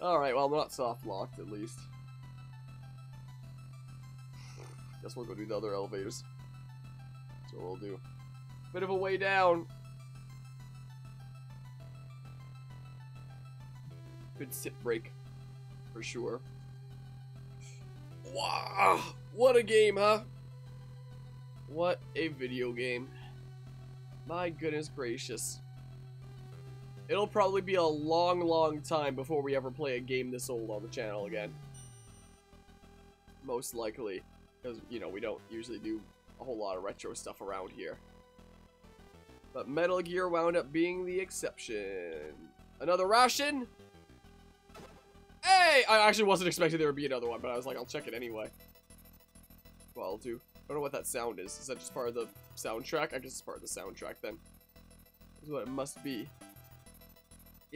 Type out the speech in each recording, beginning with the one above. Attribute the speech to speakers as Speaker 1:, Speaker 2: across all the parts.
Speaker 1: Alright, well, I'm not soft locked at least. Guess we'll go do the other elevators. That's what we'll do. Bit of a way down. Good sit break. For sure. Wow! What a game, huh? What a video game. My goodness gracious. It'll probably be a long, long time before we ever play a game this old on the channel again. Most likely. Because, you know, we don't usually do a whole lot of retro stuff around here. But Metal Gear wound up being the exception. Another ration? Hey! I actually wasn't expecting there would be another one, but I was like, I'll check it anyway. Well, I'll do. I don't know what that sound is. Is that just part of the soundtrack? I guess it's part of the soundtrack then. Is what it must be.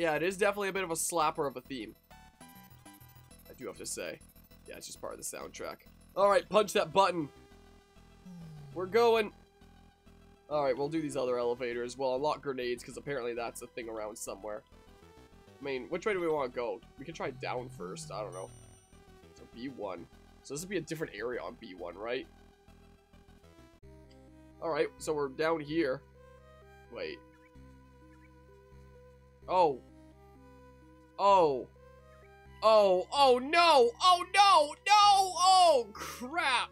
Speaker 1: Yeah, it is definitely a bit of a slapper of a theme. I do have to say. Yeah, it's just part of the soundtrack. Alright, punch that button. We're going. Alright, we'll do these other elevators. We'll unlock grenades, because apparently that's a thing around somewhere. I mean, which way do we want to go? We can try down first. I don't know. So B1. So this would be a different area on B1, right? Alright, so we're down here. Wait. Oh. Oh. Oh, oh no! Oh no! No! Oh crap!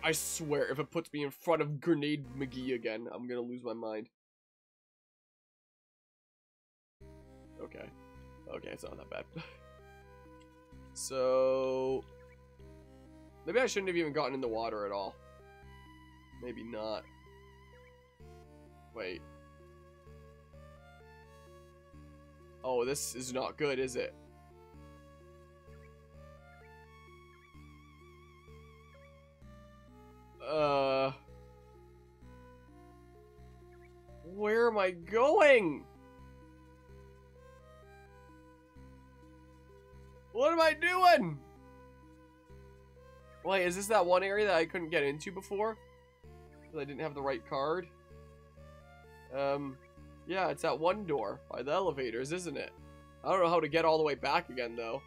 Speaker 1: I swear, if it puts me in front of Grenade McGee again, I'm gonna lose my mind. Okay. Okay, it's not that bad. so... Maybe I shouldn't have even gotten in the water at all. Maybe not. Wait. Oh, this is not good, is it? Uh... Where am I going? What am I doing? Wait, is this that one area that I couldn't get into before? Because I didn't have the right card? Um, yeah, it's that one door by the elevators, isn't it? I don't know how to get all the way back again, though.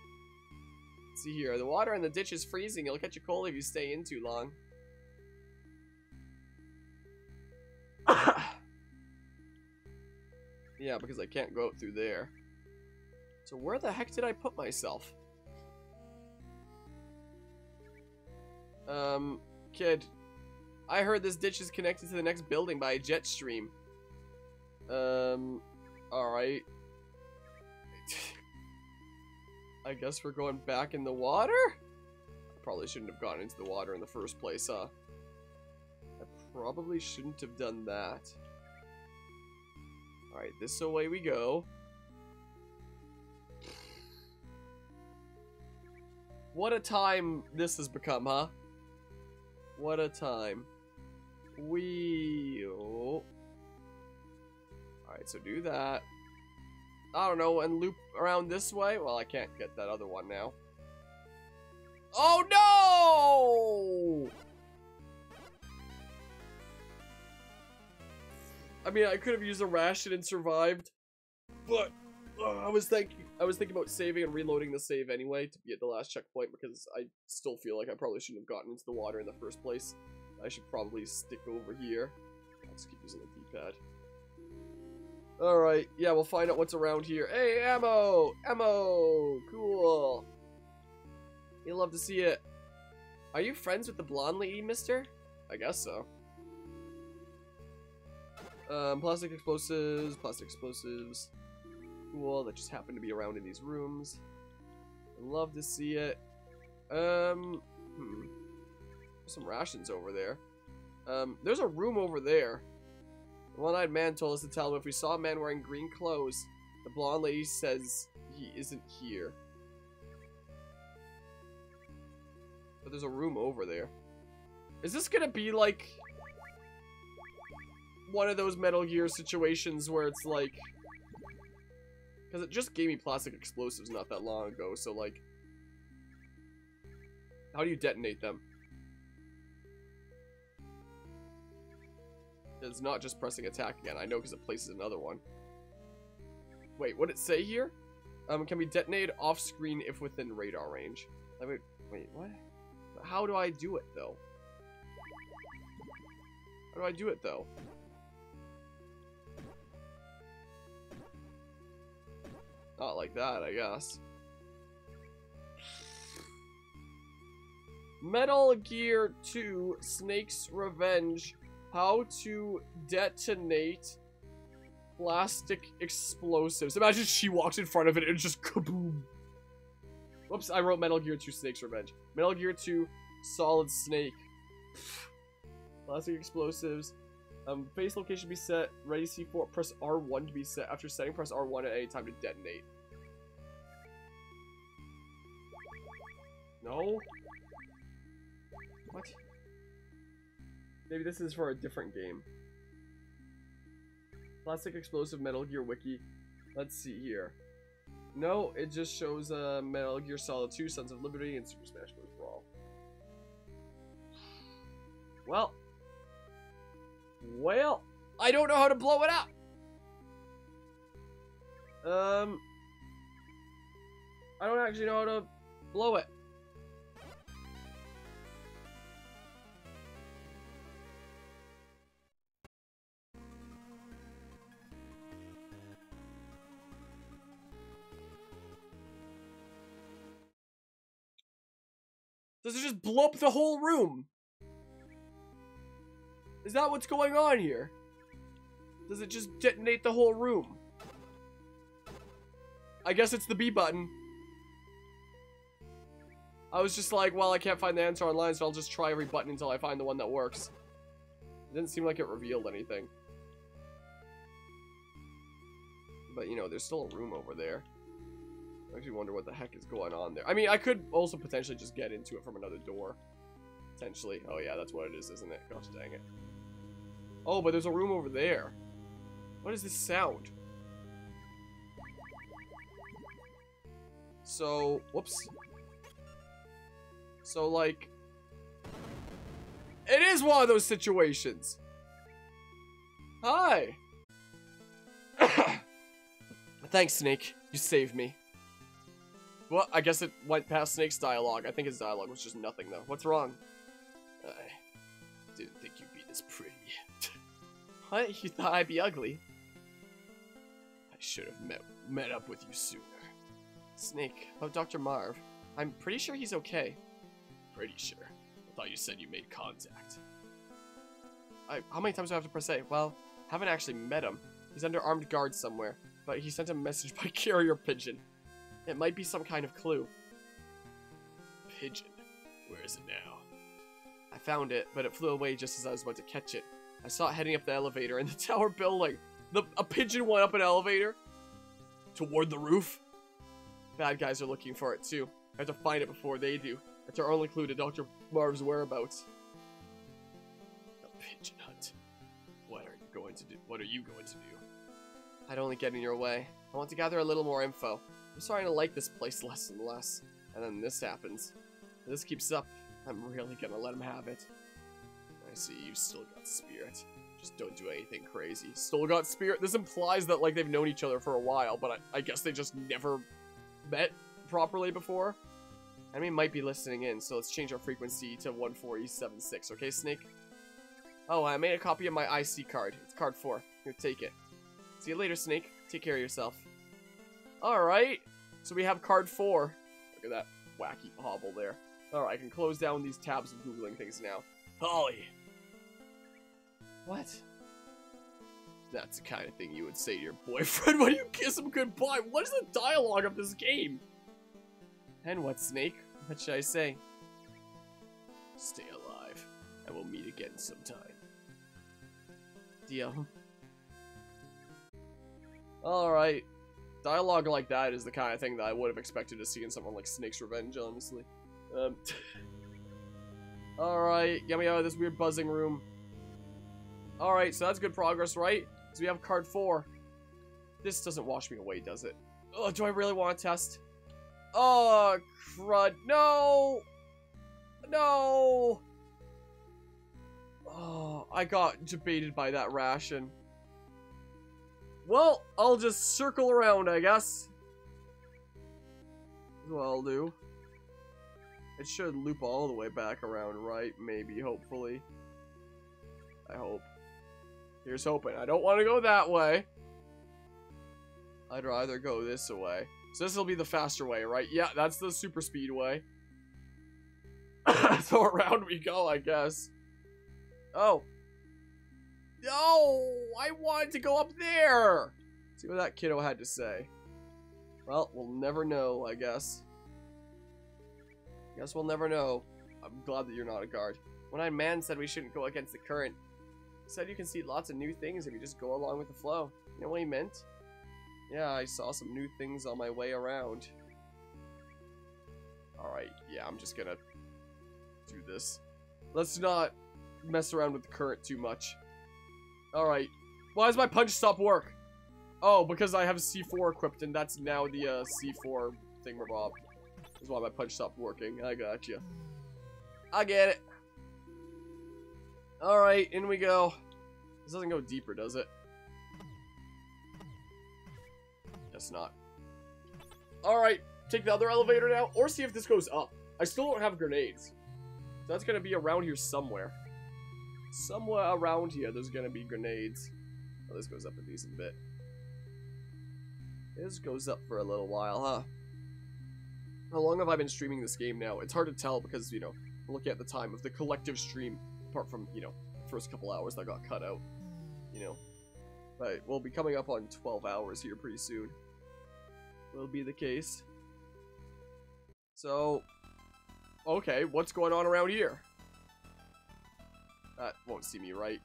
Speaker 1: Let's see here. The water in the ditch is freezing. It'll catch you cold if you stay in too long. yeah, because I can't go through there. So where the heck did I put myself? Um, kid. I heard this ditch is connected to the next building by a jet stream. Um, alright. I guess we're going back in the water? I probably shouldn't have gone into the water in the first place, huh? I probably shouldn't have done that. Alright, this away we go. What a time this has become, huh? What a time. We. Alright, so do that. I don't know, and loop around this way? Well, I can't get that other one now. Oh no! I mean, I could have used a ration and survived, but uh, I was thinking I was thinking about saving and reloading the save anyway to be at the last checkpoint because I still feel like I probably shouldn't have gotten into the water in the first place. I should probably stick over here. I'll just keep using the D-pad. Alright, yeah, we'll find out what's around here. Hey, ammo! Ammo! Cool! You love to see it. Are you friends with the blonde lady, mister? I guess so. Um, plastic explosives, plastic explosives. Cool, that just happened to be around in these rooms. Love to see it. Um, hmm. There's some rations over there. Um, there's a room over there. The one-eyed man told us to tell him if we saw a man wearing green clothes, the blonde lady says he isn't here. But there's a room over there. Is this gonna be like one of those Metal Gear situations where it's like because it just gave me plastic explosives not that long ago, so like how do you detonate them? Is not just pressing attack again. I know because it places another one. Wait, what did it say here? Um, can be detonated off screen if within radar range. Like, wait, wait, what? How do I do it though? How do I do it though? Not like that, I guess. Metal Gear 2 Snake's Revenge. How to detonate plastic explosives. Imagine she walks in front of it and just kaboom. Whoops, I wrote Metal Gear 2 Snake's Revenge. Metal Gear 2 Solid Snake. Plastic explosives. Um, base location be set. Ready C4. Press R1 to be set. After setting, press R1 at any time to detonate. No? What? Maybe this is for a different game. Plastic Explosive Metal Gear Wiki. Let's see here. No, it just shows uh, Metal Gear Solid 2, Sons of Liberty, and Super Smash Bros. Brawl. Well. Well. I don't know how to blow it up. Um. I don't actually know how to blow it. Does it just blow up the whole room? Is that what's going on here? Does it just detonate the whole room? I guess it's the B button. I was just like, well, I can't find the answer online, so I'll just try every button until I find the one that works. It didn't seem like it revealed anything. But, you know, there's still a room over there. Actually wonder what the heck is going on there. I mean, I could also potentially just get into it from another door. Potentially. Oh, yeah, that's what it is, isn't it? Gosh dang it. Oh, but there's a room over there. What is this sound? So, whoops. So, like... It is one of those situations. Hi. Thanks, Snake. You saved me. Well, I guess it went past Snake's dialogue. I think his dialogue was just nothing, though. What's wrong? I didn't think you'd be this pretty. what? You thought I'd be ugly? I should have met, met up with you sooner. Snake, oh, about Dr. Marv. I'm pretty sure he's okay. Pretty sure. I thought you said you made contact. I, how many times do I have to press A? Well, haven't actually met him. He's under armed guard somewhere, but he sent a message by carrier pigeon. It might be some kind of clue. Pigeon. Where is it now? I found it, but it flew away just as I was about to catch it. I saw it heading up the elevator in the tower building. The, a pigeon went up an elevator toward the roof. Bad guys are looking for it too. I have to find it before they do. That's our only clue to Dr. Marv's whereabouts. A pigeon hunt. What are you going to do? What are you going to do? I'd only get in your way. I want to gather a little more info. I'm starting to like this place less and less. And then this happens. If this keeps up, I'm really gonna let him have it. I see you still got spirit. Just don't do anything crazy. Still got spirit? This implies that, like, they've known each other for a while, but I, I guess they just never met properly before. Enemy might be listening in, so let's change our frequency to 147.6, okay, Snake? Oh, I made a copy of my IC card. It's card 4. Here, take it. See you later, Snake. Take care of yourself. Alright. So we have card four. Look at that wacky hobble there. Alright, I can close down these tabs of Googling things now. Holly. What? That's the kind of thing you would say to your boyfriend when you kiss him goodbye. What is the dialogue of this game? And what, Snake? What should I say? Stay alive, and we'll meet again sometime. Deal. Alright. Dialogue like that is the kind of thing that I would have expected to see in someone like Snake's Revenge, honestly. Um, Alright, get me out of this weird buzzing room. Alright, so that's good progress, right? So we have card 4. This doesn't wash me away, does it? Oh, do I really want to test? Oh, crud. No! No! Oh, I got debated by that ration. Well, I'll just circle around, I guess. That's what I'll do. It should loop all the way back around, right? Maybe, hopefully. I hope. Here's hoping. I don't want to go that way. I'd rather go this way. So this will be the faster way, right? Yeah, that's the super speed way. so around we go, I guess. Oh. No! I wanted to go up there! See what that kiddo had to say. Well, we'll never know, I guess. Guess we'll never know. I'm glad that you're not a guard. One-eyed man said we shouldn't go against the current. He said you can see lots of new things if you just go along with the flow. You know what he meant? Yeah, I saw some new things on my way around. Alright, yeah, I'm just gonna do this. Let's not mess around with the current too much. Alright. Why does my punch stop work? Oh, because I have C4 equipped and that's now the uh, C4 thingamabob. That's why my punch stopped working. I got you. I get it. Alright, in we go. This doesn't go deeper, does it? Guess not. Alright, take the other elevator now, or see if this goes up. I still don't have grenades. So that's gonna be around here somewhere. Somewhere around here, there's gonna be grenades. Oh, this goes up a decent bit. This goes up for a little while, huh? How long have I been streaming this game now? It's hard to tell because, you know, looking at the time of the collective stream, apart from, you know, first couple hours that got cut out, you know. But we'll be coming up on 12 hours here pretty soon. Will be the case. So, okay, what's going on around here? That won't see me right.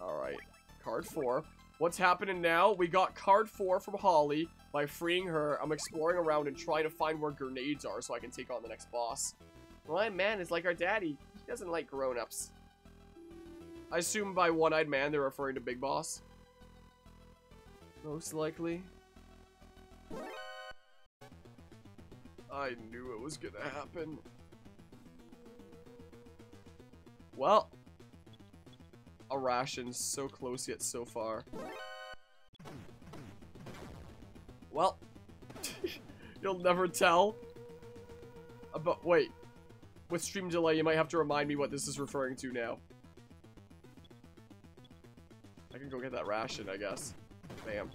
Speaker 1: Alright, card 4. What's happening now? We got card 4 from Holly. By freeing her, I'm exploring around and trying to find where grenades are so I can take on the next boss. One-eyed man is like our daddy. He doesn't like grown-ups. I assume by one-eyed man they're referring to Big Boss. Most likely. I knew it was gonna happen. Well, a ration so close yet so far. Well, you'll never tell. Uh, but wait, with stream delay, you might have to remind me what this is referring to now. I can go get that ration, I guess. Bam.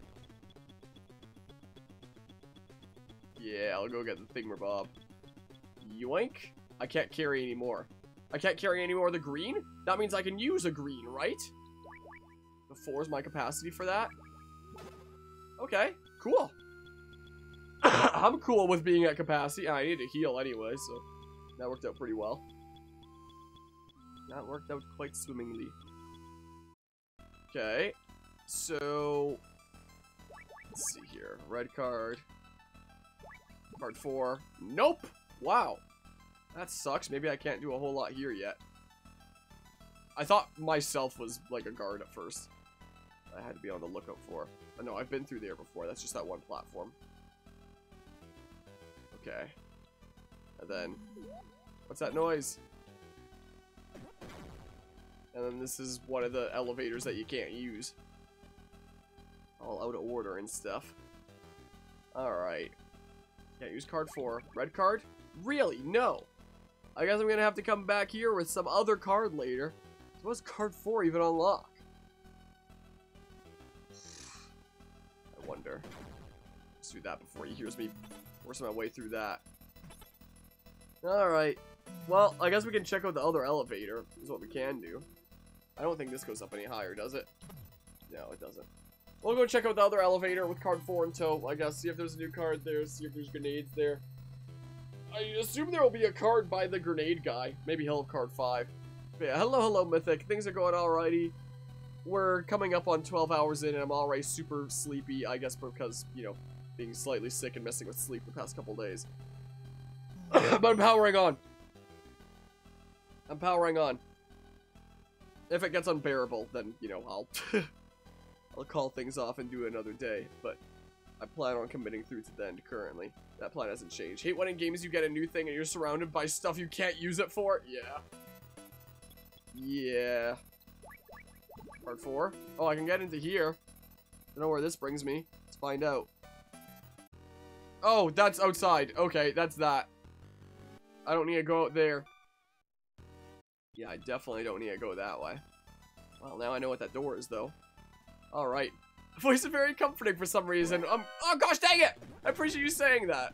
Speaker 1: Yeah, I'll go get the thingamabob. Yoink. I can't carry anymore. I can't carry any more of the green? That means I can use a green, right? The four is my capacity for that? Okay, cool. I'm cool with being at capacity. I need to heal anyway, so that worked out pretty well. That worked out quite swimmingly. Okay, so let's see here. Red card. Card four. Nope. Wow. That sucks. Maybe I can't do a whole lot here yet. I thought myself was like a guard at first. I had to be on the lookout for. But no, I've been through there before. That's just that one platform. Okay. And then, what's that noise? And then this is one of the elevators that you can't use. All out of order and stuff. Alright. Can't use card 4. Red card? Really? No. I guess I'm gonna have to come back here with some other card later. So what's card 4 even unlock? I wonder. Let's do that before he hears me forcing my way through that. Alright. Well, I guess we can check out the other elevator, is what we can do. I don't think this goes up any higher, does it? No, it doesn't. We'll go check out the other elevator with card 4 in tow, I guess. See if there's a new card there, see if there's grenades there. I assume there will be a card by the grenade guy. Maybe he'll have card 5. But yeah, hello, hello, Mythic. Things are going alrighty. We're coming up on 12 hours in, and I'm already super sleepy, I guess because, you know, being slightly sick and messing with sleep the past couple days. but I'm powering on. I'm powering on. If it gets unbearable, then, you know, I'll... I'll call things off and do another day, but I plan on committing through to the end currently. That plan hasn't changed. Hate when in games you get a new thing and you're surrounded by stuff you can't use it for? Yeah. Yeah. Part four. Oh, I can get into here. Don't know where this brings me. Let's find out. Oh, that's outside. Okay, that's that. I don't need to go out there. Yeah, I definitely don't need to go that way. Well, now I know what that door is, though. Alright. Voice is very comforting for some reason. Um, oh gosh dang it! I appreciate you saying that.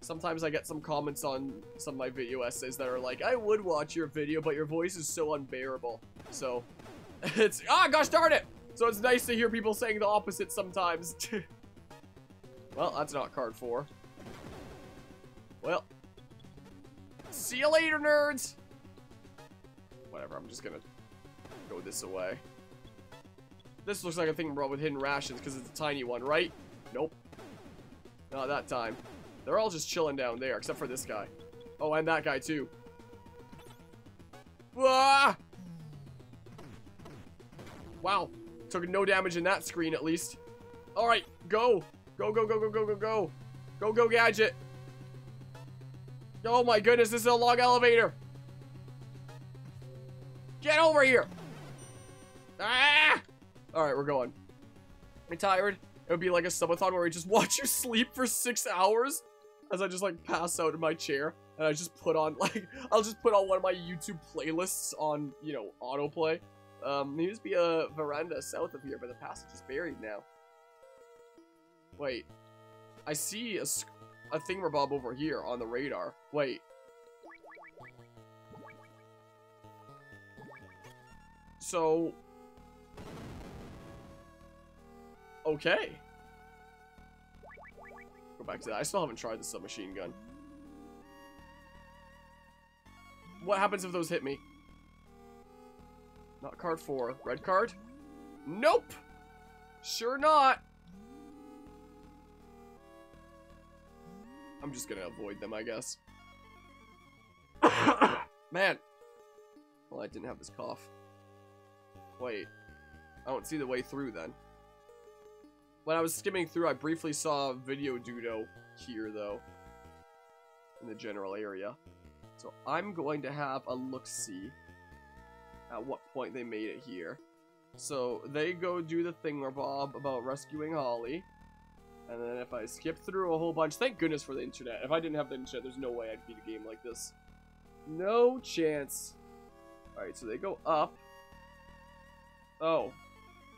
Speaker 1: Sometimes I get some comments on some of my video essays that are like, I would watch your video, but your voice is so unbearable. So, it's, ah, gosh darn it! So it's nice to hear people saying the opposite sometimes. well, that's not card four. Well, see you later, nerds! Whatever, I'm just gonna go this away. This looks like a thing brought with hidden rations because it's a tiny one, right? Nope. Not that time. They're all just chilling down there, except for this guy. Oh, and that guy, too. Ah! Wow. Took no damage in that screen, at least. Alright, go. Go, go, go, go, go, go, go. Go, go, Gadget. Oh my goodness, this is a long elevator. Get over here. Ah! Alright, we're going. I'm tired. It would be like a subathon where we just watch you sleep for six hours as I just like pass out in my chair and I just put on like I'll just put on one of my YouTube playlists on you know autoplay. Um, there used to be a veranda south of here, but the passage is buried now. Wait, I see a a thingamabob over here on the radar. Wait. So. Okay Go back to that. I still haven't tried the submachine gun. What happens if those hit me? Not card four. Red card? Nope! Sure not. I'm just gonna avoid them, I guess. Man. Well, I didn't have this cough. Wait. I don't see the way through then. When I was skimming through, I briefly saw Video Dudo here, though. In the general area. So I'm going to have a look-see at what point they made it here. So they go do the thingamabob about rescuing Holly. And then if I skip through a whole bunch, thank goodness for the internet. If I didn't have the internet, there's no way I'd beat a game like this. No chance. Alright, so they go up. Oh,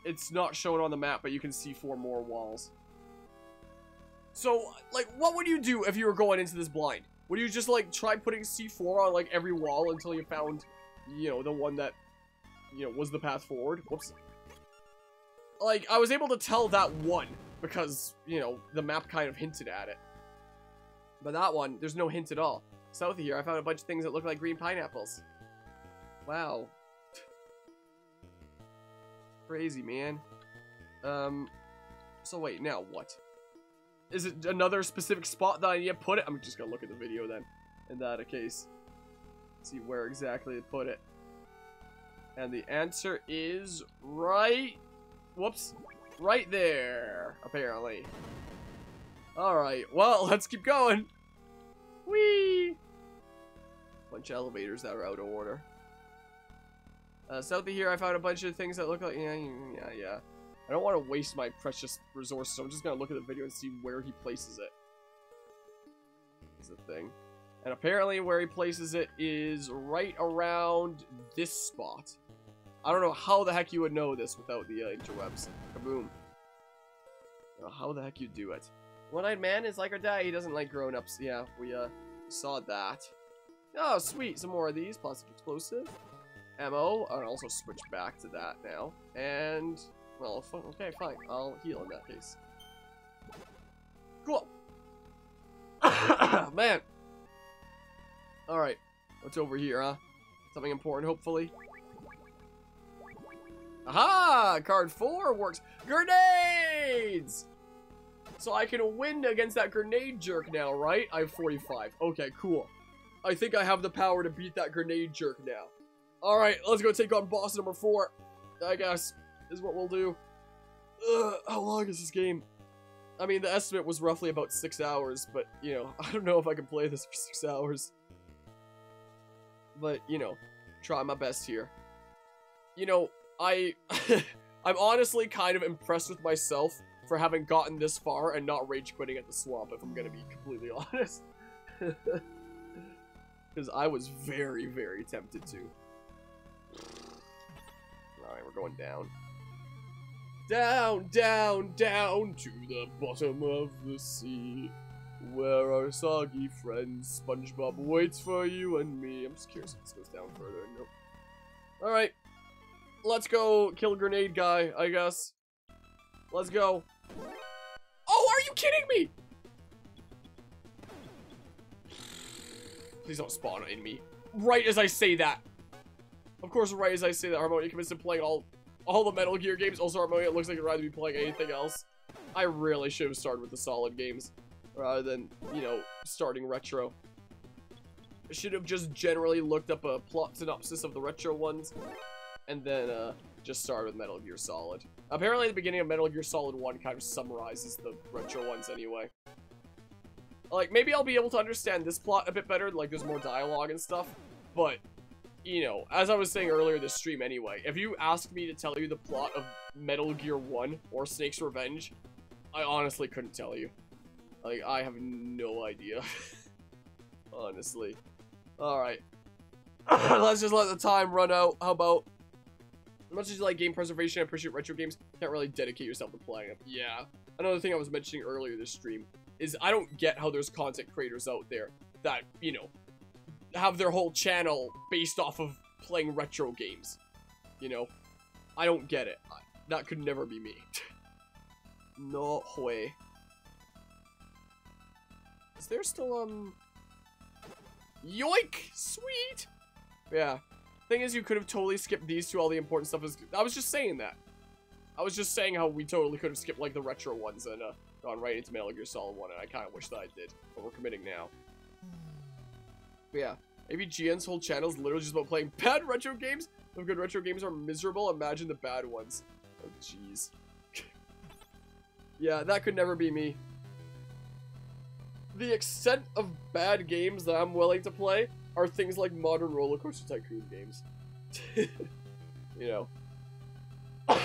Speaker 1: it's not shown on the map, but you can see four more walls. So, like, what would you do if you were going into this blind? Would you just, like, try putting C4 on, like, every wall until you found, you know, the one that, you know, was the path forward? Whoops. Like, I was able to tell that one because, you know, the map kind of hinted at it. But that one, there's no hint at all. South of here, I found a bunch of things that look like green pineapples. Wow. Crazy, man. Um, so wait, now what? Is it another specific spot that I need to put it? I'm just gonna look at the video then, in that case. See where exactly to put it. And the answer is right... Whoops. Right there, apparently. Alright, well, let's keep going. Whee! Bunch of elevators that are out of order. Uh, south of here, I found a bunch of things that look like, yeah, yeah, yeah. I don't want to waste my precious resources, so I'm just going to look at the video and see where he places it. Is the thing. And apparently where he places it is right around this spot. I don't know how the heck you would know this without the uh, interwebs. Kaboom. how the heck you do it. One-eyed man is like our dad. He doesn't like grown-ups. Yeah, we uh saw that. Oh, sweet. Some more of these. Plastic explosive ammo. I'll also switch back to that now. And, well, okay, fine. I'll heal in that case. Cool. Man. Alright. What's over here, huh? Something important, hopefully. Aha! Card 4 works. Grenades! So I can win against that grenade jerk now, right? I have 45. Okay, cool. I think I have the power to beat that grenade jerk now. Alright, let's go take on boss number four. I guess is what we'll do. Ugh, how long is this game? I mean, the estimate was roughly about six hours, but, you know, I don't know if I can play this for six hours. But, you know, Try my best here. You know, I... I'm honestly kind of impressed with myself for having gotten this far and not rage quitting at the swamp, if I'm gonna be completely honest. Because I was very, very tempted to. Alright, we're going down. Down, down, down to the bottom of the sea. Where our soggy friend SpongeBob waits for you and me. I'm just curious if this goes down further. Nope. Alright. Let's go kill Grenade Guy, I guess. Let's go. Oh, are you kidding me? Please don't spawn in me. Right as I say that. Of course, right as I say that, Harmonia commits to playing all all the Metal Gear games. Also, Harmonia looks like you'd rather be playing anything else. I really should have started with the solid games rather than, you know, starting retro. I should have just generally looked up a plot synopsis of the retro ones and then uh, just started with Metal Gear Solid. Apparently, the beginning of Metal Gear Solid 1 kind of summarizes the retro ones anyway. Like, maybe I'll be able to understand this plot a bit better, like there's more dialogue and stuff, but, you know, as I was saying earlier this stream anyway, if you ask me to tell you the plot of Metal Gear 1 or Snake's Revenge, I honestly couldn't tell you. Like, I have no idea. honestly. Alright. Let's just let the time run out. How about... As much as you like game preservation and appreciate retro games, can't really dedicate yourself to playing them. Yeah. Another thing I was mentioning earlier this stream is I don't get how there's content creators out there that, you know, have their whole channel based off of playing retro games. You know? I don't get it. That could never be me. no way. Is there still, um... Yoink! Sweet! Yeah. Thing is, you could have totally skipped these two, all the important stuff is... I was just saying that. I was just saying how we totally could have skipped, like, the retro ones and, uh, gone right into Metal Gear Solid 1, and I kind of wish that I did. But we're committing now. But yeah. Maybe GN's whole channel is literally just about playing bad retro games? If good retro games are miserable, imagine the bad ones. Oh, jeez. yeah, that could never be me the extent of bad games that I'm willing to play are things like modern roller coaster tycoon games. you know.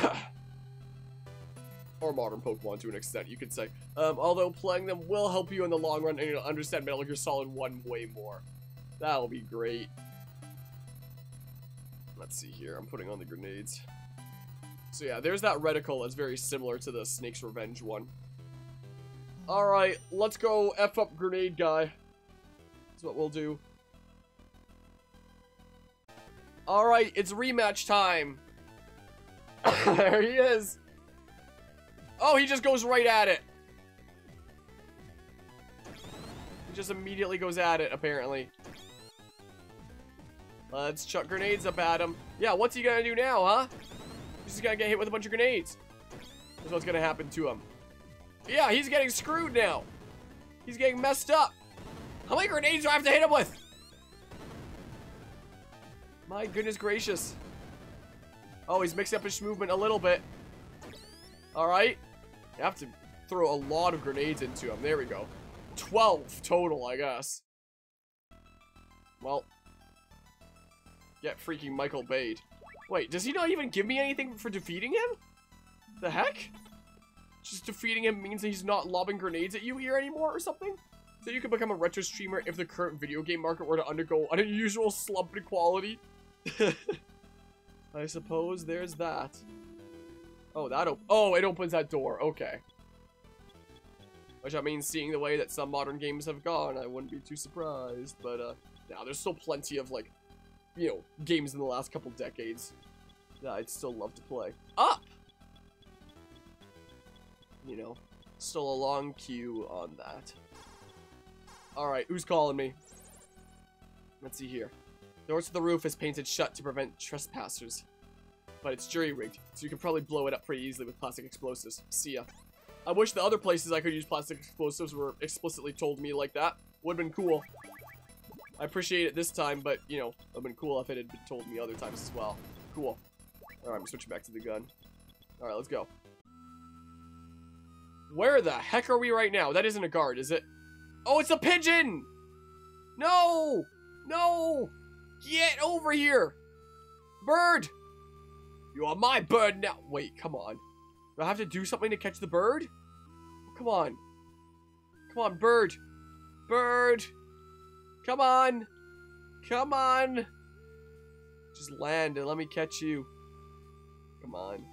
Speaker 1: or modern Pokemon to an extent, you could say. Um, although playing them will help you in the long run and you'll understand Metal Gear Solid 1 way more. That'll be great. Let's see here, I'm putting on the grenades. So yeah, there's that reticle that's very similar to the Snake's Revenge one. Alright, let's go F up grenade guy. That's what we'll do. Alright, it's rematch time. there he is. Oh, he just goes right at it. He just immediately goes at it, apparently. Let's chuck grenades up at him. Yeah, what's he gonna do now, huh? He's gonna get hit with a bunch of grenades. That's what's gonna happen to him. Yeah, he's getting screwed now. He's getting messed up. How many grenades do I have to hit him with? My goodness gracious. Oh, he's mixing up his movement a little bit. Alright. You have to throw a lot of grenades into him. There we go. 12 total, I guess. Well. Get freaking Michael Bade. Wait, does he not even give me anything for defeating him? The heck? just defeating him means that he's not lobbing grenades at you here anymore or something? So you can become a retro streamer if the current video game market were to undergo an unusual slump in quality. I suppose there's that. Oh, that op Oh, it opens that door. Okay. Which I mean, seeing the way that some modern games have gone, I wouldn't be too surprised. But, uh, now there's still plenty of, like, you know, games in the last couple decades that I'd still love to play. Up! you know, still a long queue on that. Alright, who's calling me? Let's see here. The door to the roof is painted shut to prevent trespassers. But it's jury-rigged, so you can probably blow it up pretty easily with plastic explosives. See ya. I wish the other places I could use plastic explosives were explicitly told me like that. Would've been cool. I appreciate it this time, but, you know, would've been cool if it had been told me other times as well. Cool. Alright, I'm switching back to the gun. Alright, let's go. Where the heck are we right now? That isn't a guard, is it? Oh, it's a pigeon! No! No! Get over here! Bird! You are my bird now. Wait, come on. Do I have to do something to catch the bird? Come on. Come on, bird. Bird. Come on. Come on. Just land and let me catch you. Come on.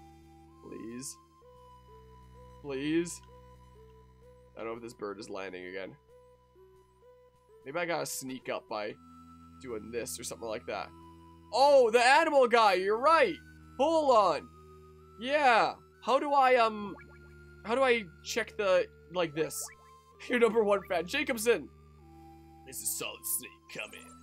Speaker 1: Please. Please. I don't know if this bird is landing again. Maybe I gotta sneak up by doing this or something like that. Oh, the animal guy, you're right. Hold on. Yeah. How do I, um, how do I check the, like this? Your number one fan, Jacobson. This a Solid Snake, come in.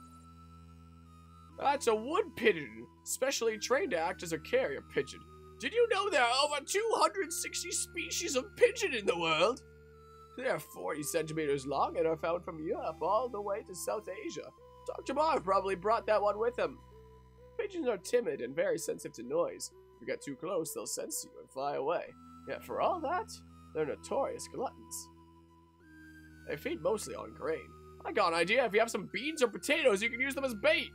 Speaker 1: That's a wood pigeon, specially trained to act as a carrier pigeon. Did you know there are over 260 species of pigeon in the world? They are 40 centimeters long and are found from Europe all the way to South Asia. Dr. Marv probably brought that one with him. Pigeons are timid and very sensitive to noise. If you get too close, they'll sense you and fly away. Yet for all that, they're notorious gluttons. They feed mostly on grain. I got an idea. If you have some beans or potatoes, you can use them as bait.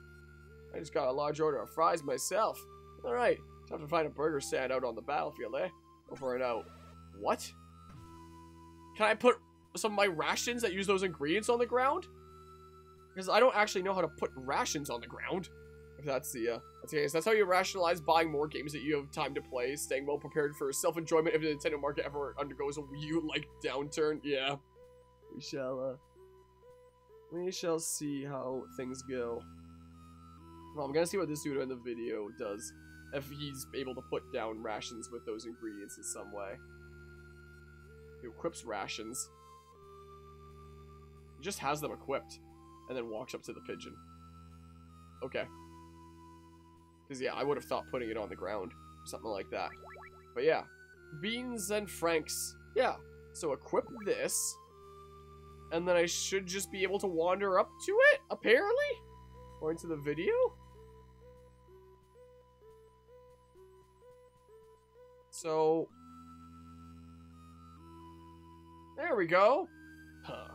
Speaker 1: I just got a large order of fries myself. Alright, time to find a burger stand out on the battlefield, eh? Over and out. What? Can I put some of my rations that use those ingredients on the ground? Because I don't actually know how to put rations on the ground. If that's the, uh, that's the case. That's how you rationalize buying more games that you have time to play, staying well prepared for self-enjoyment if the Nintendo market ever undergoes a Wii U-like downturn. Yeah. We shall, uh, we shall see how things go. Well, I'm gonna see what this dude in the video does. If he's able to put down rations with those ingredients in some way. He equips rations. He just has them equipped. And then walks up to the pigeon. Okay. Because, yeah, I would have thought putting it on the ground. Something like that. But, yeah. Beans and Franks. Yeah. So, equip this. And then I should just be able to wander up to it, apparently? According to the video? So... There we go. Huh.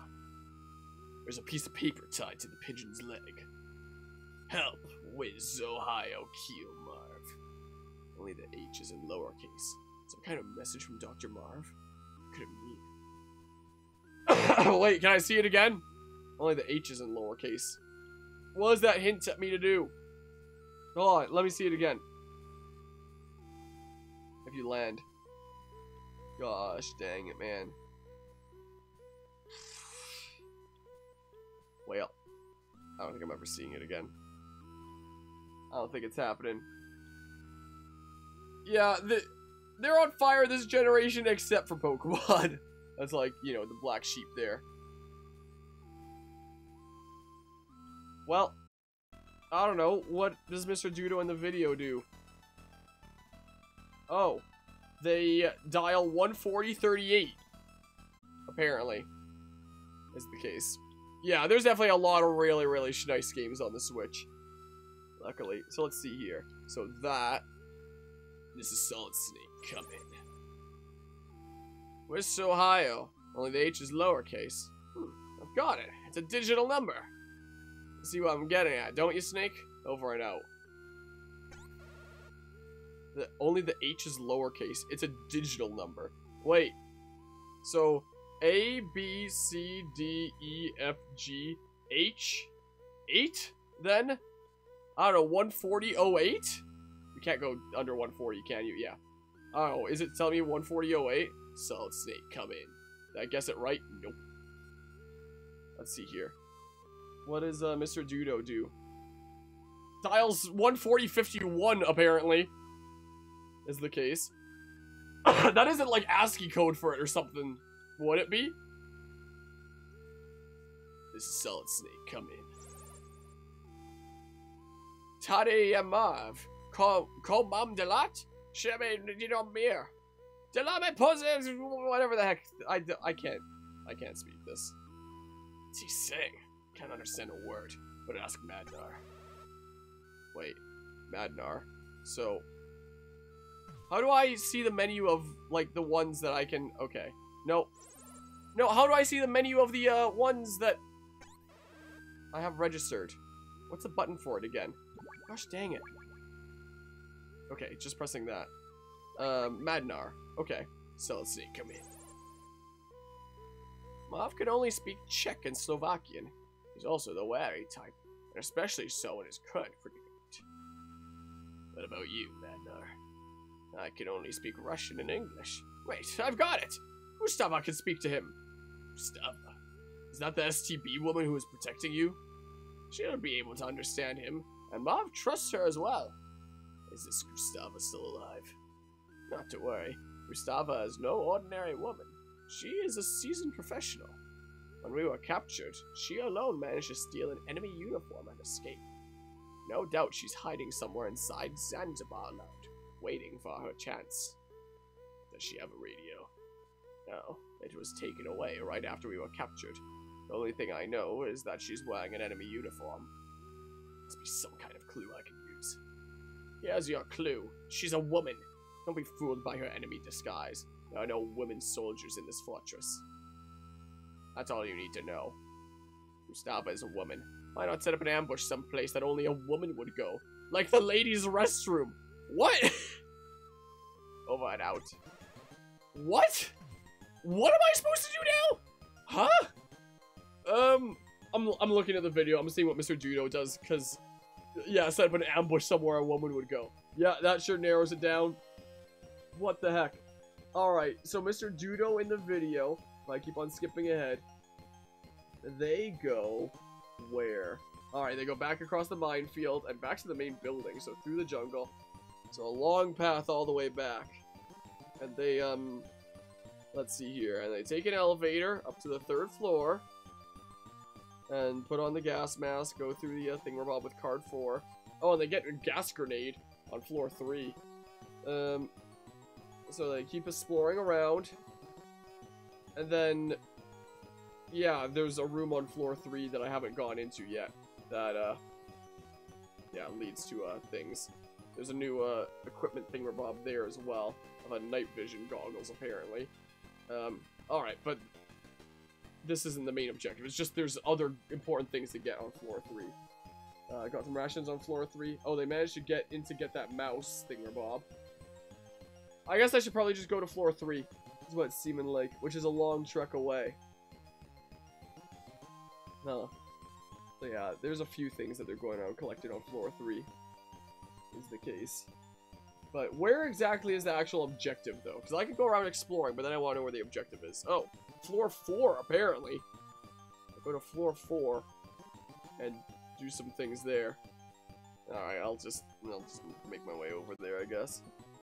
Speaker 1: There's a piece of paper tied to the pigeon's leg. Help, Wiz Ohio Keel Marv. Only the H is in lowercase. Some kind of message from Dr. Marv? What could it mean? Wait, can I see it again? Only the H is in lowercase. What does that hint at me to do? Hold on, let me see it again. If you land. Gosh dang it, man. Well, I don't think I'm ever seeing it again. I don't think it's happening. Yeah, the, they're on fire this generation except for Pokemon. That's like, you know, the black sheep there. Well, I don't know. What does Mr. Judo in the video do? Oh, they uh, dial 14038. Apparently, is the case. Yeah, there's definitely a lot of really, really nice games on the Switch. Luckily. So let's see here. So that... This is Solid Snake. Come in. Where's Ohio? Only the H is lowercase. Hmm, I've got it. It's a digital number. See what I'm getting at, don't you, Snake? Over and out. The, only the H is lowercase. It's a digital number. Wait. So, A, B, C, D, E, F, G, H? 8? Then? I don't know, 14008? You can't go under 140, can you? Yeah. Oh, is it telling me 14008? Solid Snake, come in. Did I guess it right? Nope. Let's see here. What does uh, Mr. Dudo do? Dials 14051, apparently. Is the case. that isn't like ASCII code for it or something, would it be? This is Solid Snake, come in. Tade Yamav. Call, call Mom Delat? Shebe, you know, beer. Delame poses, whatever the heck. I, I can't, I can't speak this. What's he saying? Can't understand a word, but ask Madnar. Wait, Madnar. So, how do I see the menu of, like, the ones that I can, okay. No. No, how do I see the menu of the, uh, ones that I have registered? What's the button for it again? Gosh dang it. Okay, just pressing that. Um, Madnar. Okay, so let's see. Come in. Marv can only speak Czech and Slovakian. He's also the wary type, and especially so in his current predicament. What about you, Madnar? I can only speak Russian and English. Wait, I've got it! Gustava can speak to him. Gustava? Is that the STB woman who is protecting you? She'll be able to understand him, and Marv trusts her as well. Is this Gustava still alive? Not to worry. Gustava is no ordinary woman. She is a seasoned professional. When we were captured, she alone managed to steal an enemy uniform and escape. No doubt she's hiding somewhere inside Zanzibar land, waiting for her chance. Does she have a radio? No, it was taken away right after we were captured. The only thing I know is that she's wearing an enemy uniform. Must be some kind of clue I can use. Here's your clue. She's a woman. Don't be fooled by her enemy disguise. There are no women soldiers in this fortress. That's all you need to know. Gustava is a woman. Why not set up an ambush someplace that only a woman would go? Like the ladies' restroom. What? Over and out. What? What am I supposed to do now? Huh? Um, I'm, I'm looking at the video. I'm seeing what Mr. Judo does, because, yeah, set up an ambush somewhere a woman would go. Yeah, that sure narrows it down. What the heck? Alright, so Mr. Judo in the video, if I keep on skipping ahead, they go where? Alright, they go back across the minefield and back to the main building, so through the jungle. So a long path all the way back. And they, um, let's see here, and they take an elevator up to the third floor, and put on the gas mask, go through the uh, thingamabob with card 4. Oh, and they get a gas grenade on floor 3. Um, so they keep exploring around. And then, yeah, there's a room on floor 3 that I haven't gone into yet. That, uh, yeah, leads to, uh, things. There's a new, uh, equipment thingamabob there as well. Of a night vision goggles, apparently. Um, alright, but this isn't the main objective. It's just there's other important things to get on floor 3. Uh, got some rations on floor 3. Oh, they managed to get in to get that mouse thingamabob. I guess I should probably just go to floor 3. This is what it's seeming like, which is a long trek away. Huh. So yeah, there's a few things that they're going around collecting on floor 3. Is the case. But where exactly is the actual objective, though? Because I could go around exploring, but then I want to know where the objective is. Oh, floor 4, apparently. I'll go to floor 4 and do some things there. Alright, I'll just, I'll just make my way over there, I guess.